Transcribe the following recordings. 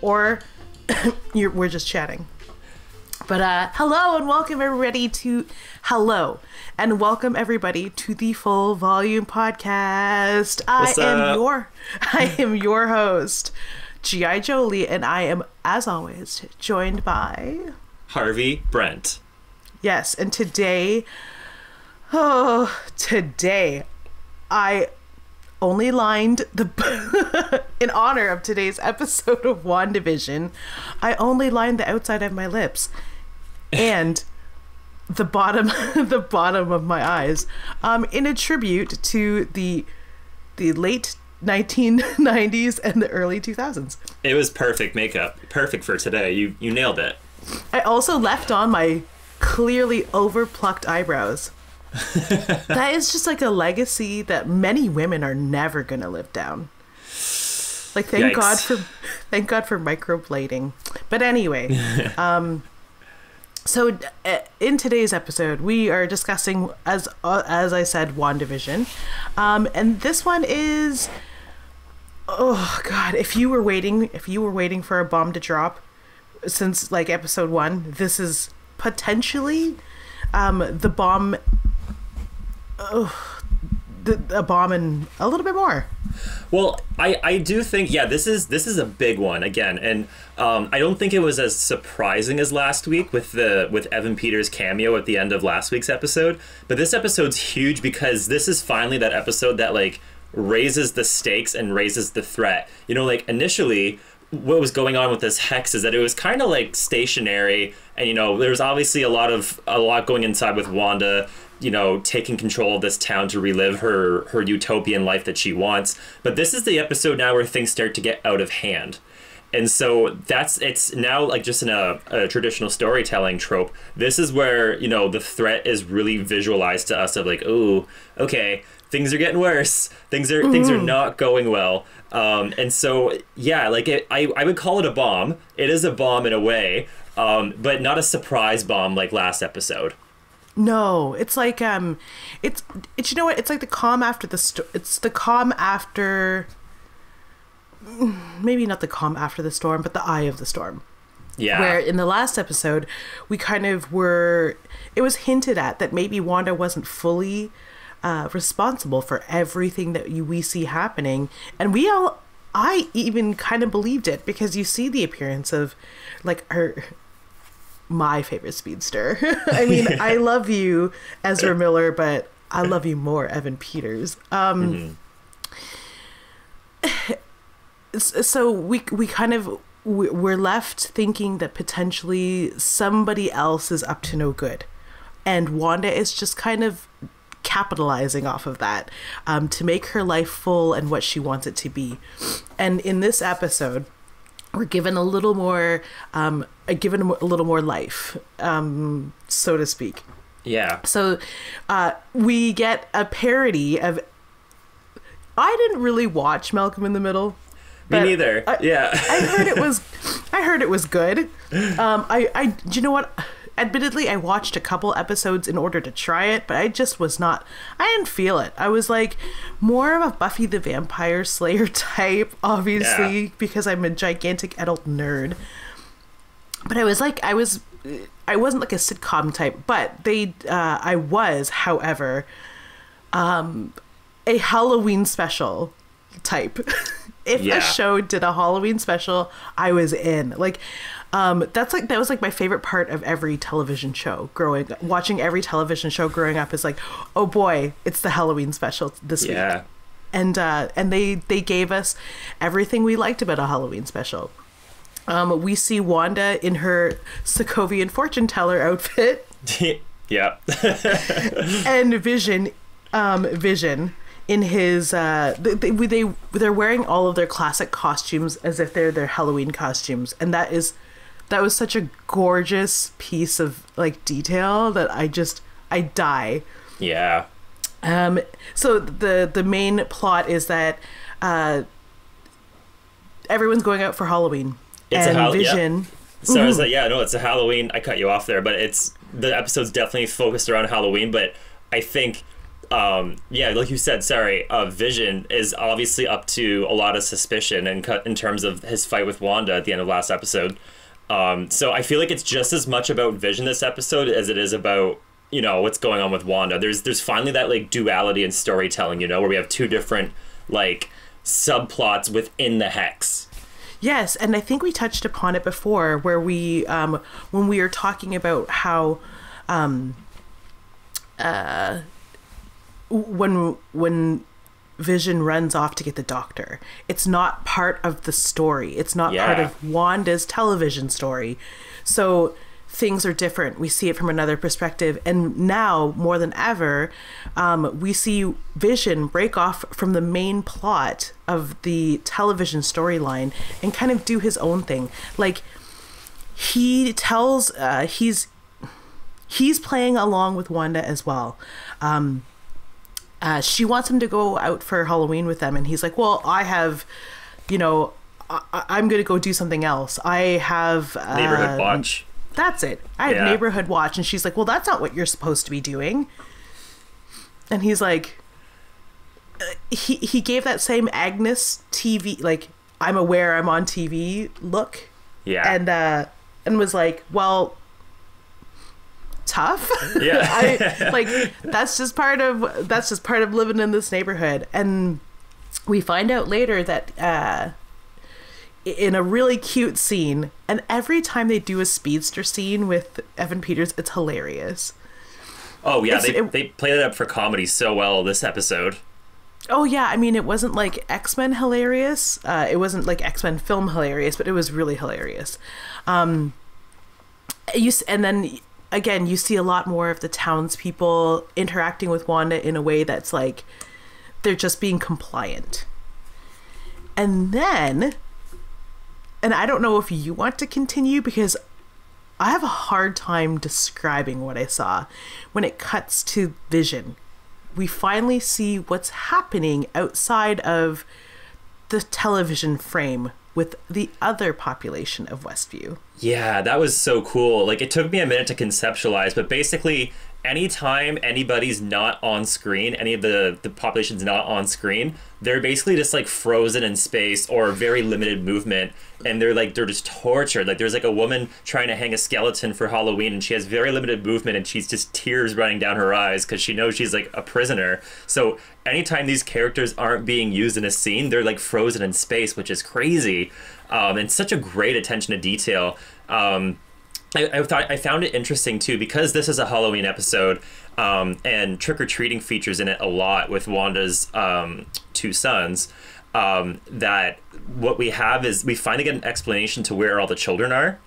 or you're, we're just chatting. But uh, hello and welcome everybody to hello and welcome everybody to the Full Volume Podcast. What's I am up? your I am your host, GI Jolie, and I am as always joined by Harvey Brent. yes. And today, oh, today, I only lined the in honor of today's episode of WandaVision, I only lined the outside of my lips and the bottom the bottom of my eyes um in a tribute to the the late 1990s and the early 2000s. It was perfect makeup. Perfect for today. You you nailed it. I also left on my clearly overplucked eyebrows. that is just like a legacy that many women are never going to live down. Like thank Yikes. God for thank God for microblading. But anyway, um so uh, in today's episode we are discussing as uh, as I said WandaVision. Um and this one is oh god, if you were waiting if you were waiting for a bomb to drop since like episode 1, this is potentially um the bomb oh, the, a bomb and a little bit more. Well, I, I do think yeah this is this is a big one again, and um, I don't think it was as surprising as last week with the with Evan Peters cameo at the end of last week's episode. But this episode's huge because this is finally that episode that like raises the stakes and raises the threat. You know, like initially what was going on with this hex is that it was kind of like stationary and you know there was obviously a lot of a lot going inside with Wanda you know taking control of this town to relive her her utopian life that she wants. But this is the episode now where things start to get out of hand. And so that's it's now like just in a, a traditional storytelling trope. This is where you know the threat is really visualized to us of like oh okay things are getting worse. Things are things are mm-hmm. not going well um, and so yeah like it, I, I would call it a bomb it is a bomb in a way um, but not a surprise bomb like last episode No, it's like um, it's it's you know what? It's like the calm after the sto- it's the calm after. Maybe not the calm after the storm, but the eye of the storm. yeah Where in the last episode, we kind of were. It was hinted at that maybe Wanda wasn't fully uh, responsible for everything that you, we see happening, and we all. I even kind of believed it because you see the appearance of, like her my favorite speedster. I mean, I love you, Ezra Miller, but I love you more, Evan Peters. Um, s- so we we kind of we're left thinking that potentially somebody else is up to no good, and Wanda is just kind of capitalizing off of that um, to make her life full and what she wants it to be. And in this episode, we're given a little more um uh, given a little more life um so to speak. Yeah. So uh we get a parody of i didn't really watch malcolm in the middle me neither. I, yeah. I heard it was i heard it was good. Um i i do you know what admittedly i watched a couple episodes in order to try it but i just was not i didn't feel it i was like more of a buffy the vampire slayer type obviously Yeah. because i'm a gigantic adult nerd but i was like i was i wasn't like a sitcom type but they uh i was however um a halloween special type if Yeah. a show did a halloween special i was in like um that's like that was like my favorite part of every television show growing watching every television show growing up is like oh boy it's the halloween special this week. And uh, and they they gave us everything we liked about a Halloween special. Um, we see Wanda in her Sokovian fortune teller outfit, yeah and Vision, um, Vision in his uh, they, they they they're wearing all of their classic costumes as if they're their Halloween costumes, and that is that was such a gorgeous piece of like detail that I just I die. yeah Um, so the the main plot is that uh, everyone's going out for Halloween, It's a and Hall- yeah. Vision. So I was like, yeah, no, it's a Halloween. I cut you off there, but it's the episode's definitely focused around Halloween. But I think um, yeah, like you said, sorry, uh, Vision is obviously up to a lot of suspicion and cut in terms of his fight with Wanda at the end of last episode. Um, so I feel like it's just as much about Vision this episode as it is about you know what's going on with Wanda. There's there's finally that like duality in storytelling, you know, where we have two different like subplots within the hex. Yes, and I think we touched upon it before, where we um, when we were talking about how um, uh, when when Vision runs off to get the doctor, it's not part of the story. It's not Yeah. part of Wanda's television story. So things are different. We see it from another perspective, and now more than ever, um, we see Vision break off from the main plot of the television storyline and kind of do his own thing. Like he tells, uh, he's he's playing along with Wanda as well. Um, uh, she wants him to go out for Halloween with them, and he's like, "Well, I have, you know, I- I'm going to go do something else. I have uh, Neighborhood watch. That's it. I have Yeah. neighborhood watch, and she's like, "Well, that's not what you're supposed to be doing." And he's like, uh, he he gave that same Agnes TV like I'm aware I'm on TV look, Yeah. and uh, and was like, "Well." Tough Yeah. I like that's just part of that's just part of living in this neighborhood and we find out later that uh in a really cute scene and every time they do a speedster scene with Evan Peters it's hilarious. oh yeah, it's- they it- they played it up for comedy so well this episode. Oh yeah, I mean it wasn't like X-Men hilarious. Uh it wasn't like X-Men film hilarious, but it was really hilarious. Um you and then again you see a lot more of the townspeople interacting with Wanda in a way that's like they're just being compliant. And then and I don't know if you want to continue because I have a hard time describing what I saw when it cuts to Vision. We finally see what's happening outside of the television frame with the other population of Westview. Yeah, that was so cool. Like it took me a minute to conceptualize, but basically anytime anybody's not on screen, any of the the population's not on screen, they're basically just like frozen in space or very limited movement and they're like they're just tortured. Like there's like a woman trying to hang a skeleton for Halloween and she has very limited movement and she's just tears running down her eyes cuz she knows she's like a prisoner. So anytime these characters aren't being used in a scene, they're like frozen in space, which is crazy. Um, and such a great attention to detail. Um, I, I thought I found it interesting too because this is a Halloween episode, um, and trick or treating features in it a lot with Wanda's um, two sons. Um, that what we have is we finally get an explanation to where all the children are,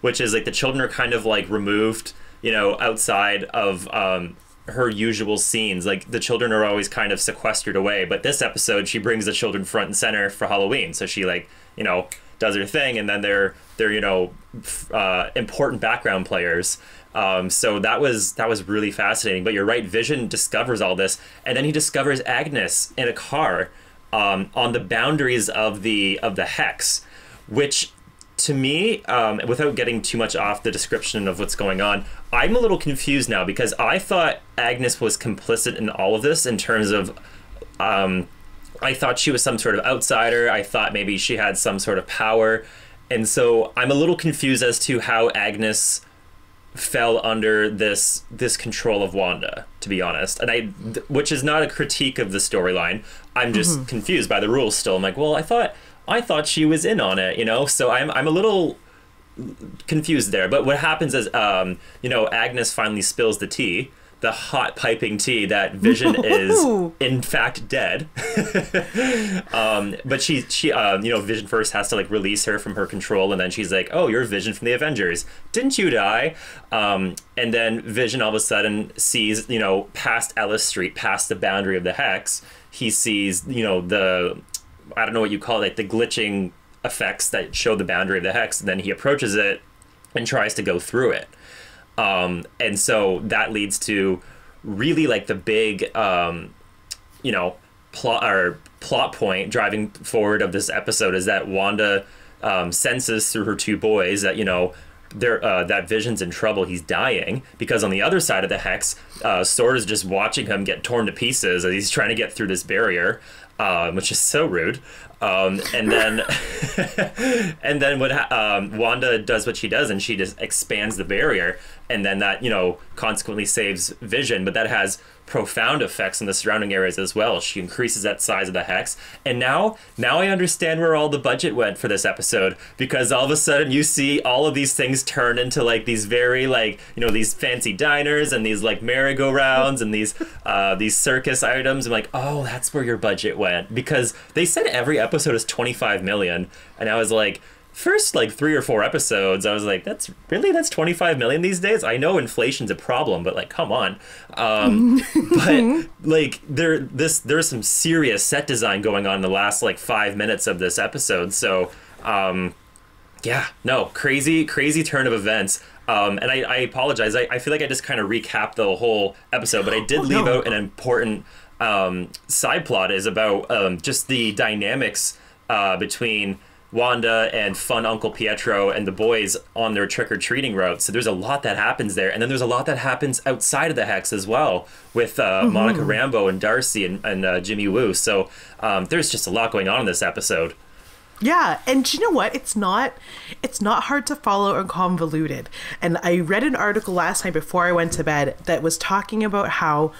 which is like the children are kind of like removed, you know, outside of um, her usual scenes. Like the children are always kind of sequestered away, but this episode she brings the children front and center for Halloween. So she like you know does her thing, and then they're they're you know uh, important background players. Um, so that was that was really fascinating. But you're right, Vision discovers all this, and then he discovers Agnes in a car um, on the boundaries of the of the hex, which to me, um, without getting too much off the description of what's going on, I'm a little confused now because I thought Agnes was complicit in all of this in terms of. I thought she was some sort of outsider. I thought maybe she had some sort of power. And so I'm a little confused as to how Agnes fell under this this control of Wanda, to be honest. And I which is not a critique of the storyline. I'm just confused by the rules still. I'm like, well, I thought I thought she was in on it, you know? So I'm I'm a little confused there. But what happens is um, you know, Agnes finally spills the tea. The hot piping tea that Vision is in fact dead. um, but she she um, you know Vision first has to like release her from her control, and then she's like, "Oh, you're Vision from the Avengers. Didn't you die?" Um, and then Vision all of a sudden sees you know past Ellis Street, past the boundary of the hex. He sees you know the I don't know what you call it, the glitching effects that show the boundary of the hex. And then he approaches it and tries to go through it. Um, and so that leads to really like the big, um, you know, plot or plot point driving forward of this episode is that Wanda um, senses through her two boys that you know there uh, that Vision's in trouble. He's dying because on the other side of the hex, uh, Sword is just watching him get torn to pieces as he's trying to get through this barrier, um, which is so rude. Um, and then, and then what um, Wanda does what she does, and she just expands the barrier, and then that you know consequently saves Vision. But that has profound effects in the surrounding areas as well. She increases that size of the hex, and now now I understand where all the budget went for this episode because all of a sudden you see all of these things turn into like these very like you know these fancy diners and these like merry-go-rounds and these uh, these circus items. I'm like, oh, that's where your budget went because they said every episode is 25 million, and I was like first like three or four episodes i was like that's really? That's 25 million these days? I know inflation's a problem but like come on. Um, but like there this there's some serious set design going on in the last like five minutes of this episode so um, yeah no crazy crazy turn of events. Um, and I, I apologize. I, I feel like i just kind of recapped the whole episode but i did Oh, leave no. out an important um, side plot is about um, just the dynamics uh, between Wanda and fun Uncle Pietro and the boys on their trick or treating route. So there's a lot that happens there, and then there's a lot that happens outside of the hex as well with uh, Monica Rambo and Darcy and, and uh, Jimmy Woo. So um, there's just a lot going on in this episode. Yeah, and you know what? It's not it's not hard to follow or convoluted. And I read an article last night before I went to bed that was talking about how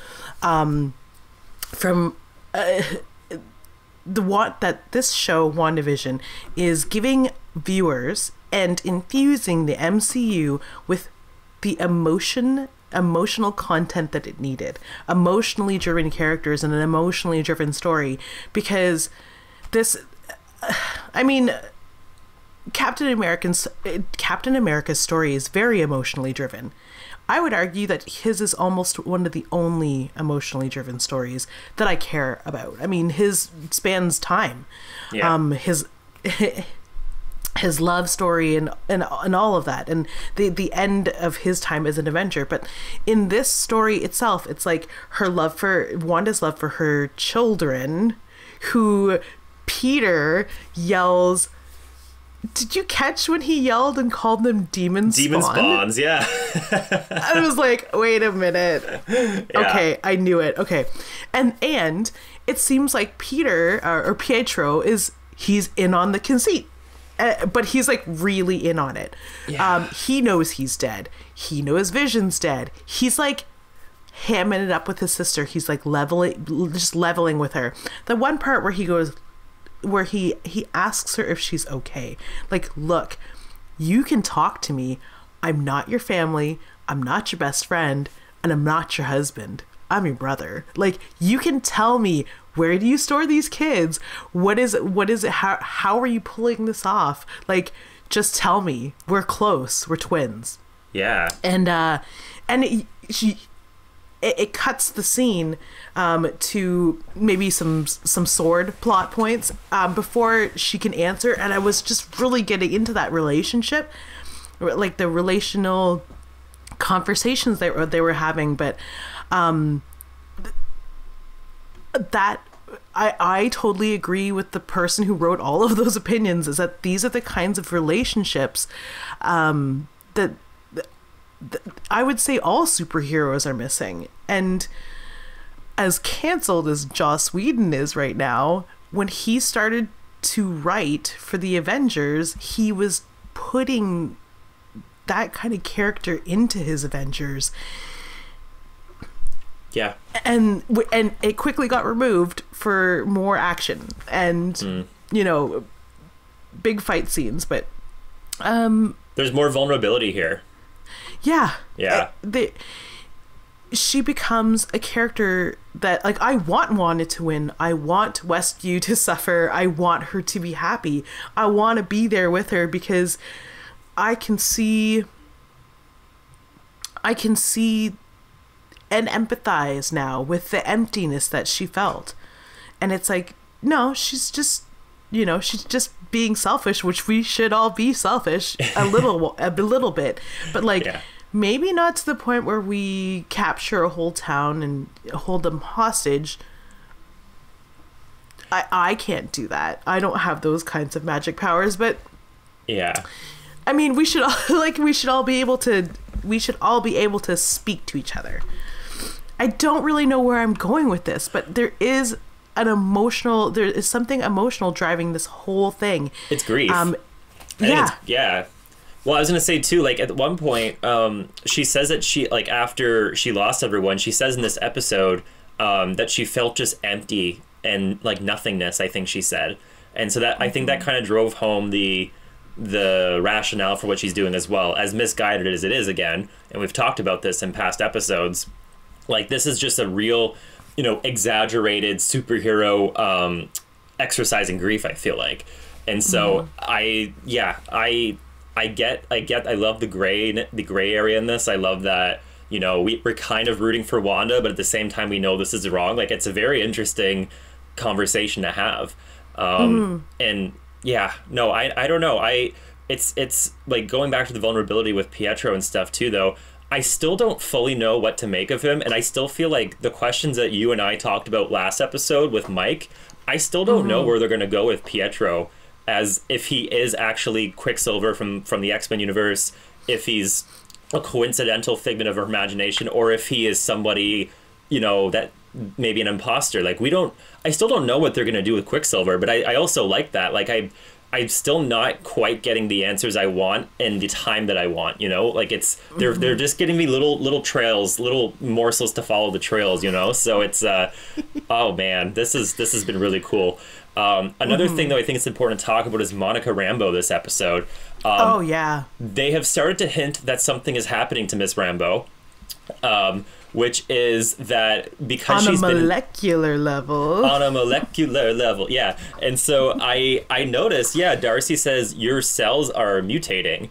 um from uh, the what that this show WandaVision is giving viewers and infusing the MCU with the emotion emotional content that it needed emotionally driven characters and an emotionally driven story because this I mean, Captain American's Captain America's story is very emotionally driven. I would argue that his is almost one of the only emotionally driven stories that I care about. I mean, his spans time. Yeah. Um, his his love story and, and and all of that and the the end of his time as an Avenger but in this story itself it's like her love for Wanda's love for her children who Peter yells did you catch when he yelled and called them demon Demon spawn? spawns, yeah. I was like, wait a minute. Okay, I knew it. Okay, and and it seems like Peter uh, or Pietro is he's in on the conceit, uh, but he's like really in on it. Yeah. Um, he knows he's dead. He knows Vision's dead. He's like hamming it up with his sister. He's like leveling, just leveling with her. The one part where he goes, where he he asks her if she's okay. Like, look, you can talk to me. I'm not your family. I'm not your best friend, and I'm not your husband. I'm your brother. Like, you can tell me where do you store these kids? What is it? What is it? How how are you pulling this off? Like, just tell me. We're close. We're twins yeah. and uh and it, she it, it cuts the scene um to maybe some some sword plot points um before she can answer. And i was just really getting into that relationship like the relational conversations they were they were having. But um that I, I totally agree with the person who wrote all of those opinions is that these are the kinds of relationships um, that, that I would say all superheroes are missing. And as canceled as Joss Whedon is right now, when he started to write for the Avengers, he was putting that kind of character into his Avengers Yeah. and and it quickly got removed for more action and you know big fight scenes but um There's more vulnerability here. Yeah Yeah. The she becomes a character that like I want Wanda to win. I want Westview to suffer. I want her to be happy. I want to be there with her because I can see I can see and empathize now with the emptiness that she felt. And it's like, no, she's just, you know, she's just being selfish, which we should all be selfish a little, a little bit. But like, Yeah. Maybe not to the point where we capture a whole town and hold them hostage. I, I can't do that. I don't have those kinds of magic powers, but Yeah. I mean, we should all like we should all be able to we should all be able to speak to each other. I don't really know where I'm going with this, but there is an emotional there is something emotional driving this whole thing. It's grief. Um yeah. it's- yeah. Well, I was gonna say too. Like at one point, um, she says that she like after she lost everyone, she says in this episode um, that she felt just empty and like nothingness. I think she said, and so that I think that kind of drove home the the rationale for what she's doing as well as misguided as it is again. And we've talked about this in past episodes. Like this is just a real, you know, exaggerated superhero um, exercise in grief. I feel like, and so I, yeah, I, I get, I get, I love the gray, the gray area in this. I love that. You know, we, we're kind of rooting for Wanda, but at the same time, we know this is wrong. Like, it's a very interesting conversation to have. Um, And yeah, no, I, I don't know. I, it's, it's like going back to the vulnerability with Pietro and stuff too, though. I still don't fully know what to make of him, and I still feel like the questions that you and I talked about last episode with Mike, I still don't know where they're going to go with Pietro, as if he is actually Quicksilver from from the X Men universe, if he's a coincidental figment of her imagination, or if he is somebody, you know, that maybe an imposter. Like we don't, I still don't know what they're going to do with Quicksilver, but I, I also like that. Like I. I'm still not quite getting the answers I want in the time that I want. You know, like it's they're they're just giving me little little trails, little morsels to follow the trails. You know, so it's uh, oh man, this is this has been really cool. Um, another thing though, I think it's important to talk about is Monica Rambo this episode. Um, oh yeah. they have started to hint that something is happening to Miss Rambo, um, which is that because she's On a she's been molecular level. on a molecular level yeah and so i i noticed yeah darcy says your cells are mutating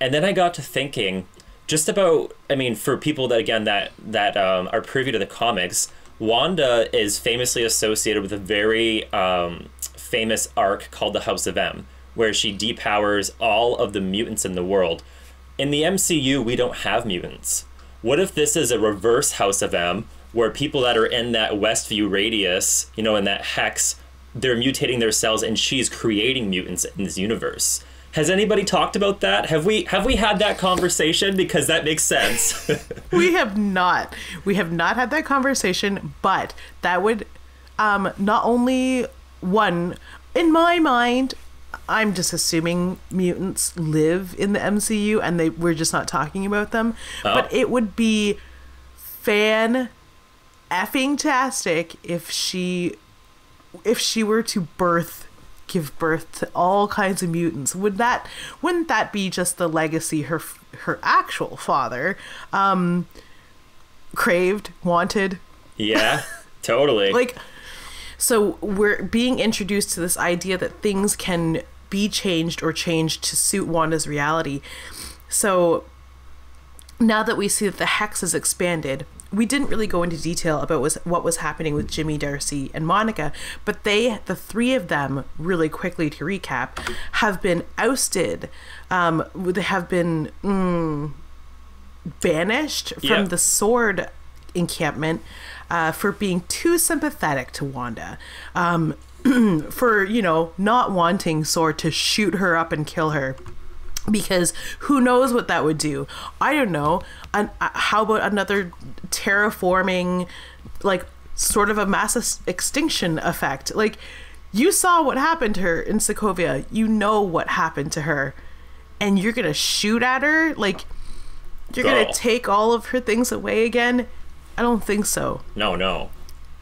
and then i got to thinking just about i mean for people that again that that um, are privy to the comics wanda is famously associated with a very um, famous arc called the house of m where she depowers all of the mutants in the world in the mcu we don't have mutants what if this is a reverse House of M, where people that are in that Westview radius, you know, in that hex, they're mutating their cells, and she's creating mutants in this universe? Has anybody talked about that? Have we have we had that conversation? Because that makes sense. we have not. We have not had that conversation, but that would um not only one in my mind I'm just assuming mutants live in the MCU and they we're just not talking about them. But it would be fan effing tastic if she if she were to birth give birth to all kinds of mutants would that wouldn't that be just the legacy her her actual father um craved wanted yeah, totally. like so we're being introduced to this idea that things can be changed or changed to suit Wanda's reality. So now that we see that the hex is expanded, we didn't really go into detail about was what was happening with Jimmy Darcy and Monica, but they the three of them really quickly to recap have been ousted. Um, they have been mm, banished from Yeah. the sword encampment uh, for being too sympathetic to Wanda. Um, for, you know, not wanting Sword to shoot her up and kill her. Because who knows what that would do? I don't know. An, uh, how about another terraforming, like, sort of a mass ex- extinction effect? Like, you saw what happened to her in Sokovia. You know what happened to her. And you're going to shoot at her? Like, you're gonna take all of her things away again? I don't think so. no, no.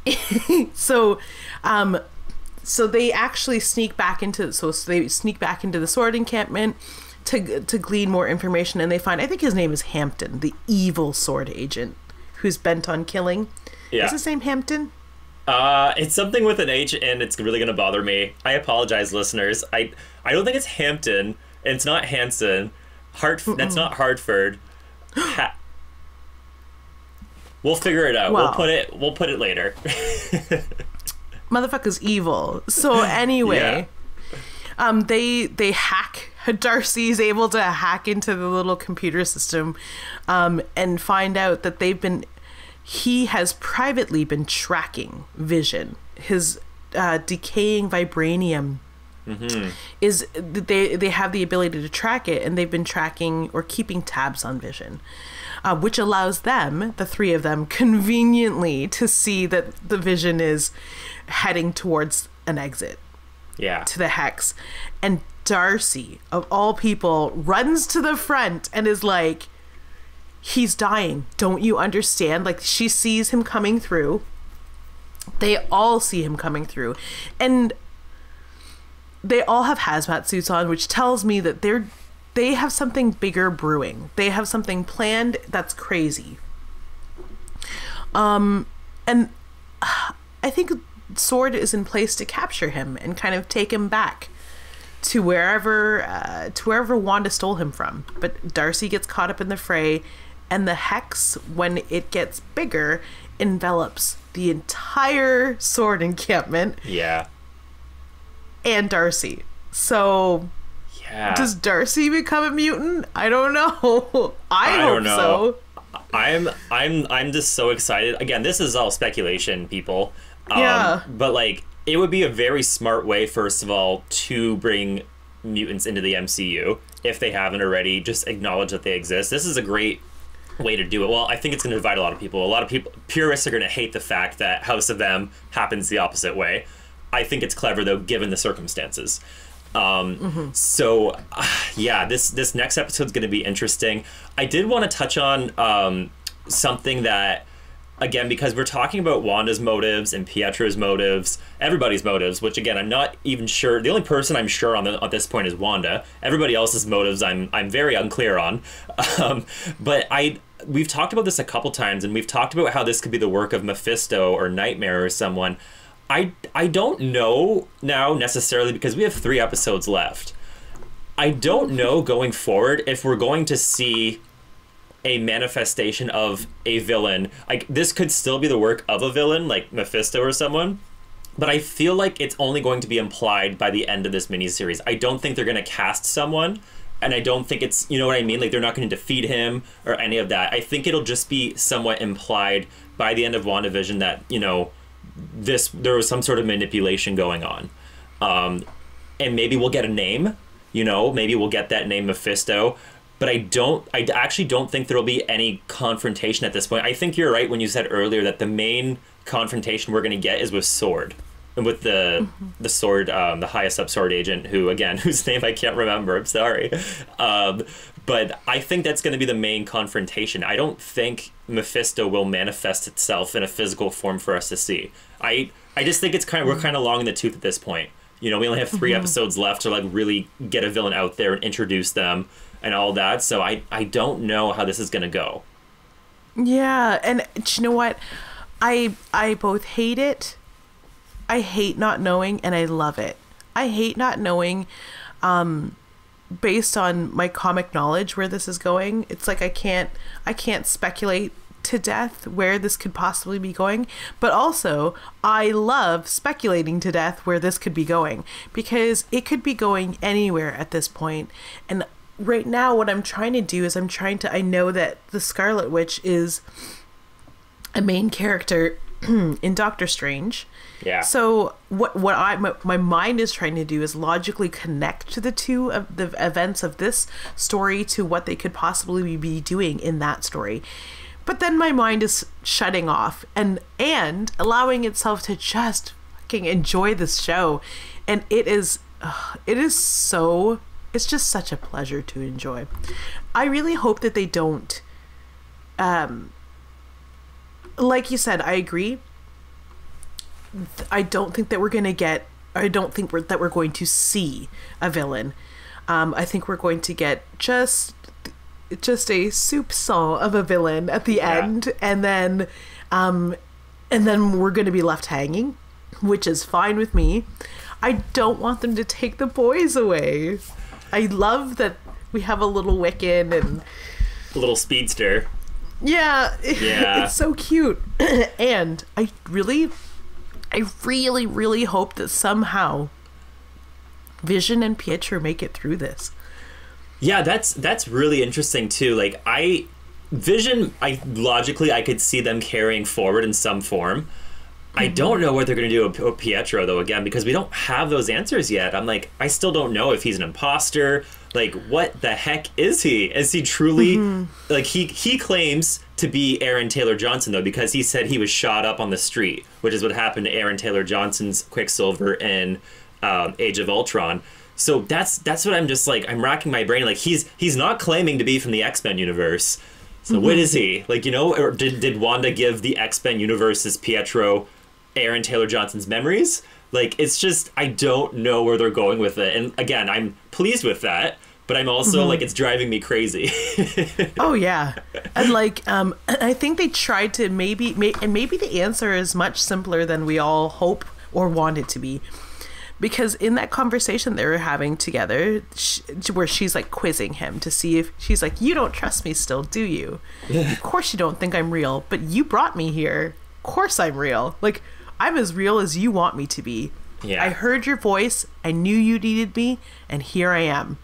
So, um, so they actually sneak back into so they sneak back into the sword encampment to to glean more information, and they find I think his name is Hampton, the evil sword agent who's bent on killing. Yeah. Is his name Hampton? Uh, it's something with an H, and it's really gonna bother me. I apologize, listeners. I I don't think it's Hampton, and it's not Hanson. Hart. That's not Hartford. Ha- we'll figure it out. We'll put it. We'll put it later. Motherfucker's evil. So anyway, um, they they hack. Darcy's able to hack into the little computer system, um, and find out that they've been. He has privately been tracking Vision, his uh, decaying vibranium is that they they have the ability to track it, and they've been tracking or keeping tabs on Vision, uh, which allows them, the three of them, conveniently to see that the Vision is heading towards an exit Yeah. to the hex, and Darcy, of all people, runs to the front and is like, "He's dying. Don't you understand?" Like she sees him coming through. They all see him coming through, and they all have hazmat suits on, which tells me that they're they have something bigger brewing. They have something planned that's crazy. Um, and I think Sword is in place to capture him and kind of take him back to wherever uh, to wherever Wanda stole him from. But Darcy gets caught up in the fray, and the hex, when it gets bigger, envelops the entire Sword encampment Yeah. and Darcy. So Yeah. does Darcy become a mutant? I don't know. I, I hope don't know. so. I'm I'm I'm just so excited. Again, this is all speculation, people. Um, Yeah. But like, it would be a very smart way, first of all, to bring mutants into the MCU if they haven't already. Just acknowledge that they exist. This is a great way to do it. Well, I think it's going to divide a lot of people. A lot of people, purists, are going to hate the fact that House of M happens the opposite way. I think it's clever though, given the circumstances. Um, So, uh, yeah, this this next episode is going to be interesting. I did want to touch on um, something that, again, because we're talking about Wanda's motives and Pietro's motives, everybody's motives. Which again, I'm not even sure. The only person I'm sure on the, at this point is Wanda. Everybody else's motives, I'm I'm very unclear on. Um, but I we've talked about this a couple times, and we've talked about how this could be the work of Mephisto or Nightmare or someone. I I don't know now necessarily because we have three episodes left. I don't know going forward if we're going to see a manifestation of a villain. Like this could still be the work of a villain, like Mephisto or someone. But I feel like it's only going to be implied by the end of this miniseries. I don't think they're going to cast someone, and I don't think it's you know what I mean. Like they're not going to defeat him or any of that. I think it'll just be somewhat implied by the end of WandaVision that you know this there was some sort of manipulation going on, um, and maybe we'll get a name. You know, maybe we'll get that name Mephisto. But I don't. I actually don't think there'll be any confrontation at this point. I think you're right when you said earlier that the main confrontation we're going to get is with Sword, and with the the Sword, um, the highest up Sword agent, who again, whose name I can't remember. I'm sorry. Um, but I think that's going to be the main confrontation. I don't think Mephisto will manifest itself in a physical form for us to see. I I just think it's kind of we're kind of long in the tooth at this point. You know, we only have 3 episodes left to like really get a villain out there and introduce them and all that. So I I don't know how this is going to go. Yeah, and you know what? I I both hate it. I hate not knowing and I love it. I hate not knowing um based on my comic knowledge where this is going. It's like I can't I can't speculate to death where this could possibly be going, but also I love speculating to death where this could be going because it could be going anywhere at this. And right now what I'm trying to do is I'm trying to I know that the Scarlet Witch is a main character in Doctor Strange. Yeah. So what what I my, my mind is trying to do is logically connect to the two of the events of this story to what they could possibly be doing in that story. But then my mind is shutting off and and allowing itself to just fucking enjoy this show. And it is it is so it's just such a pleasure to enjoy. I really hope that they don't um like you said, I agree. I don't think that we're going to get. I don't think we're, that we're going to see a villain. Um, I think we're going to get just just a soupçon of a villain at the Yeah. end, and then um, and then we're going to be left hanging, which is fine with me. I don't want them to take the boys away. I love that we have a little Wiccan and A little speedster. yeah, Yeah. it's so cute. and I really, I really, really hope that somehow Vision and Pietro make it through this. Yeah, that's that's really interesting too. Like I Vision, I logically I could see them carrying forward in some form. I don't know what they're going to do with Pietro though again because we don't have those answers yet. I'm like I still don't know if he's an imposter. Like what the heck is he? Is he truly Mm-hmm. like he he claims to be Aaron Taylor Johnson though because he said he was shot up on the street, which is what happened to Aaron Taylor Johnson's Quicksilver in um, Age of Ultron. So that's that's what I'm just like I'm racking my brain like he's he's not claiming to be from the X-Men universe. So what is he? Like, you know, or did, did Wanda give the X-Men universe's Pietro Aaron Taylor Johnson's memories? Like, it's just, I don't know where they're going with it. And again, I'm pleased with that, but I'm also like, it's driving me crazy. Oh yeah, and like um, I think they tried to maybe, may, and maybe the answer is much simpler than we all hope or want it to be, because in that conversation they were having together, sh- where she's like quizzing him to see if she's like, "You don't trust me still, do you? Of course you don't think I'm real, but you brought me here. Of course I'm real. Like I'm as real as you want me to be. Yeah. I heard your voice. I knew you needed me, and here I am."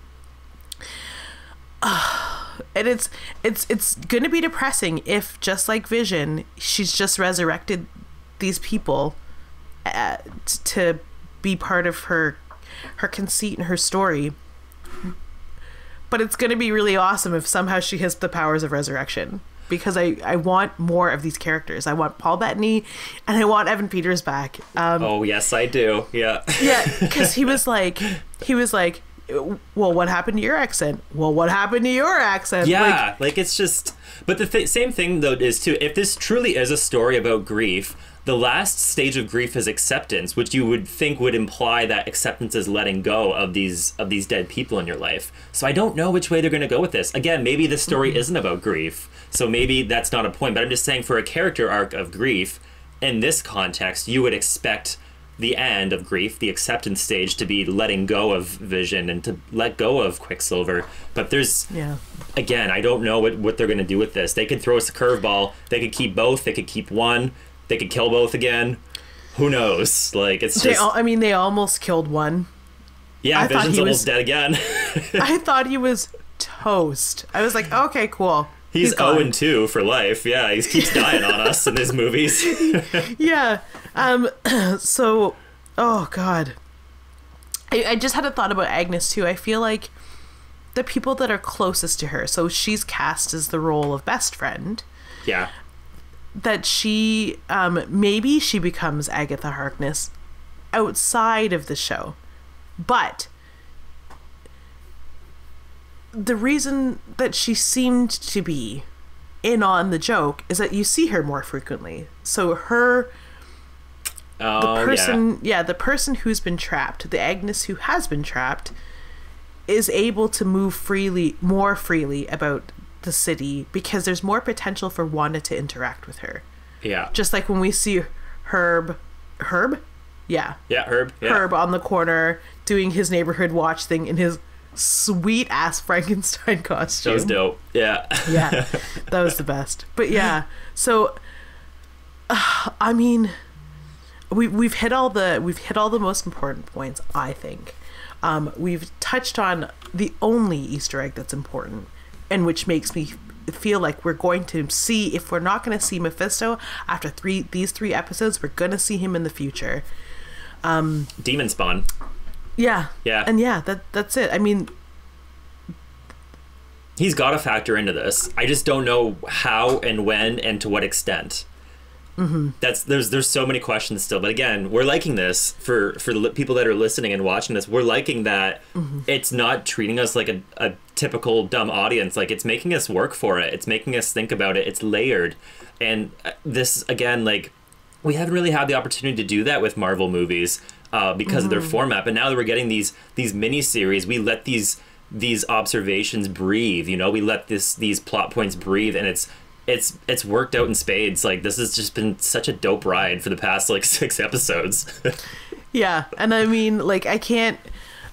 and it's it's it's going to be depressing if just like vision she's just resurrected these people uh, t- to be part of her her conceit and her story but it's going to be really awesome if somehow she has the powers of resurrection because I, I want more of these characters. I want Paul Bettany and I want Evan Peters back. Um, oh, yes, I do. Yeah. yeah, because he was like, he was like, well, what happened to your accent? Well, what happened to your accent? Like, Yeah, like, it's just. But the th- same thing though is too. If this truly is a story about grief, the last stage of grief is acceptance, which you would think would imply that acceptance is letting go of these of these dead people in your life. So I don't know which way they're going to go with this. Again, maybe the story mm-hmm. isn't about grief, so maybe that's not a point. But I'm just saying, for a character arc of grief, in this context, you would expect the end of grief, the acceptance stage, to be letting go of Vision and to let go of Quicksilver. But there's yeah. again, I don't know what, what they're going to do with this. They could throw us a curveball. They could keep both. They could keep one. They could kill both again. Who knows? Like it's They, just al- I mean, they almost killed one. yeah. I Vision's almost was- dead again. I thought he was toast. I was like, okay, cool. He's gone. 0 and 2 for life. Yeah, he keeps dying on us in his movies. Yeah. Um. So, oh god. I, I just had a thought about Agnes too. I feel like the people that are closest to her. So she's cast as the role of best friend. yeah. That she um maybe she becomes Agatha Harkness outside of the show. But the reason that she seemed to be in on the joke is that you see her more frequently. So her the Oh, person yeah. the person who's been trapped, the Agnes who has been trapped is able to move freely more freely about the city because there's more potential for Wanda to interact with her. yeah. Just like when we see Herb Herb? Yeah. Yeah, Herb. Yeah. Herb on the corner doing his neighborhood watch thing in his sweet ass Frankenstein costume. That was dope. Yeah. yeah that was the best but yeah so uh, i mean we, we've hit all the we've hit all the most important points i think um, we've touched on the only easter egg that's important and which makes me feel like we're going to see if we're not going to see mephisto after three these three episodes we're going to see him in the future um, Demon Spawn. yeah Yeah. and yeah that that's it i mean He's got to factor into this. I just don't know how and when and to what extent. Mm-hmm. That's there's there's so many questions still, but again, we're liking this for for the people that are listening and watching this. We're liking that it's not treating us like a, a typical dumb audience. Like it's making us work for it. It's making us think about it. It's layered, and uh, this again, like we haven't really had the opportunity to do that with Marvel movies uh, because of their format. But now that we're getting these these mini series, we let these these observations breathe. You know, we let this these plot points breathe, and it's it's it's worked out in spades. Like this has just been such a dope ride for the past like six episodes. Yeah, and I mean, like, I can't,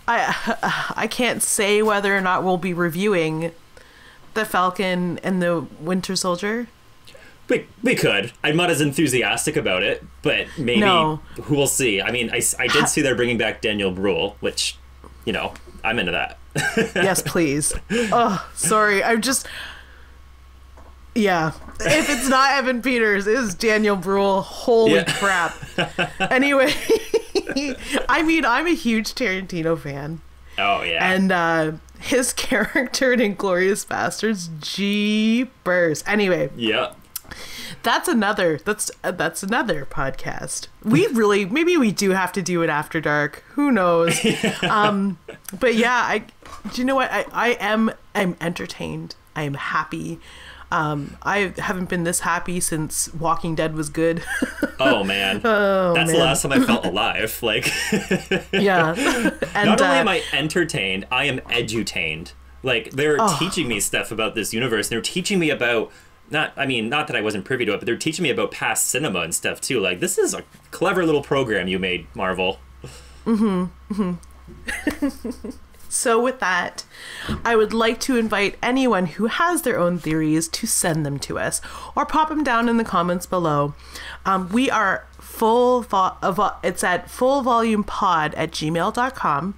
I, I can't say whether or not we'll be reviewing the Falcon and the Winter Soldier. we, we could. I'm not as enthusiastic about it, but maybe No. who will see. I mean, I, I did see they're bringing back Daniel Bruhl, which you know I'm into that. Yes, please. oh, sorry. I'm just. Yeah. If it's not Evan Peters, it is Daniel Bruhl. Holy Yeah. crap. anyway, I mean, I'm a huge Tarantino fan. Oh yeah. And uh, his character in Inglourious Basterds, jeepers. Anyway, yeah. that's another that's uh, that's another podcast. We really maybe we do have to do it after dark. Who knows? um, but yeah, I do you know what I I am I'm entertained. I am happy. Um, I haven't been this happy since Walking Dead was good. Oh man. Oh, That's the last time I felt alive. Like yeah, and not only uh, am I entertained, I am edutained. Like they're Oh. teaching me stuff about this universe. They're teaching me about not I mean, not that I wasn't privy to it, but they're teaching me about past cinema and stuff too. Like this is a clever little program you made, Marvel. So, with that, I would like to invite anyone who has their own theories to send them to us or pop them down in the comments below. Um, we are full, vo- uh, it's at fullvolumepod at gmail.com.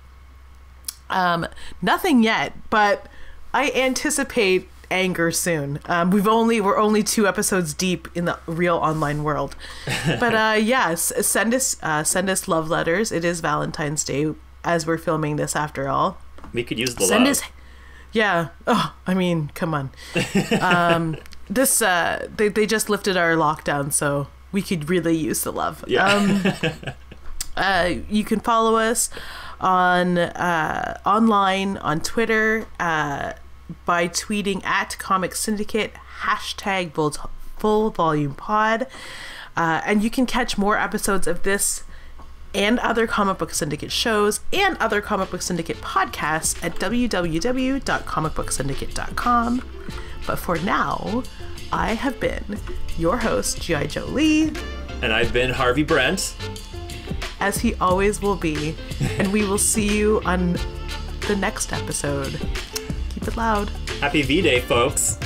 Um, nothing yet, but I anticipate anger soon. Um, we've only we're only two episodes deep in the real online world, but uh, yes, send us uh, send us love letters. It is Valentine's Day as we're filming this. After all, We could use the send love. us. Yeah. Oh, I mean, come on. Um, this uh, they they just lifted our lockdown, so we could really use the love. Yeah. Um, uh, you can follow us on uh, online on Twitter uh, by tweeting at Comic Syndicate hashtag full, full volume pod, uh, and you can catch more episodes of this and other comic book syndicate shows and other comic book syndicate podcasts at www.comicbooksyndicate.com but for now i have been your host G.I. Jolie and I've been Harvey Brent. as he always will be. And we will see you on the next episode. Keep it loud. Happy V Day, folks.